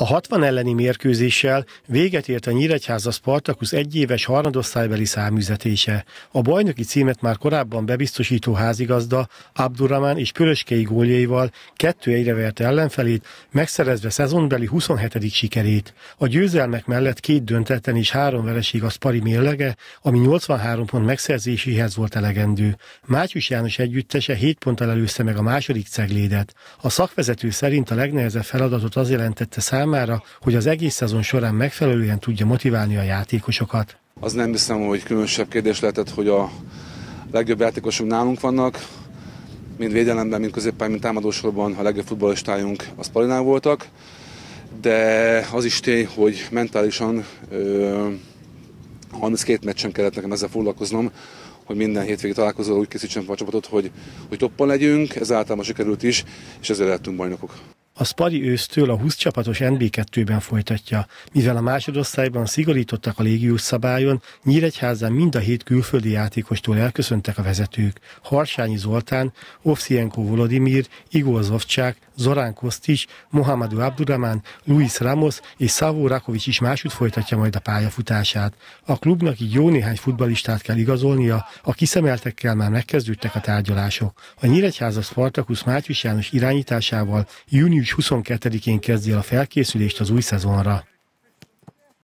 A 60 elleni mérkőzéssel véget ért a Nyíregyháza Spartakusz egyéves harmadosztálybeli száműzetése. A bajnoki címet már korábban bebiztosító házigazda Abdurrahman és Pöröskei góljaival kettő egyre vert ellenfelét, megszerezve szezonbeli 27. sikerét. A győzelmek mellett két döntetlen és három vereség a Spari mérlege, ami 83 pont megszerzéséhez volt elegendő. Mátyus János együttese 7 ponttal előzte meg a második ceglédet. A szakvezető szerint a legnehezebb feladatot az jelentette számára, számára, hogy az egész szezon során megfelelően tudja motiválni a játékosokat. Az nem hiszem, hogy különösebb kérdés lehetett, hogy a legjobb játékosok nálunk vannak, mind védelemben, mind középpályán, mind támadósorban a legjobb futballistájunk a Spalinál voltak, de az is tény, hogy mentálisan ö, 32 meccsen kellett nekem ezzel foglalkoznom, hogy minden hétvégi találkozóval úgy készítsem a csapatot, hogy, hogy toppon legyünk, ez általában sikerült is, és ezért lehetünk bajnokok. A Spari ősztől a 20 csapatos NB2-ben folytatja. Mivel a másodosztályban szigorítottak a légiós szabályon, Nyíregyházán mind a hét külföldi játékostól elköszöntek a vezetők. Harsányi Zoltán, Ovszienko Volodimir, Igor Zovcsák, Zorán Kostics, Mohamedou Abdurrahman, Luis Ramos és Szavó Rakovics is másút folytatja majd a pályafutását. A klubnak így jó néhány futbalistát kell igazolnia, a kiszemeltekkel már megkezdődtek a tárgyalások. A Nyíregyháza Spartakusz Mátyus János irányításával június 22-én kezdi a felkészülést az új szezonra.